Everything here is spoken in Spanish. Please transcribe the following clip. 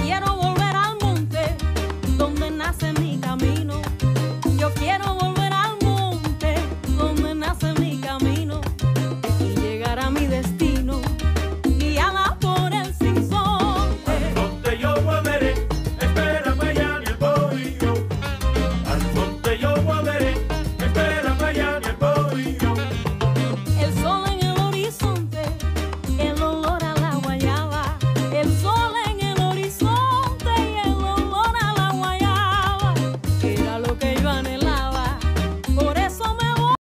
quiero volver al monte donde nace mi camino.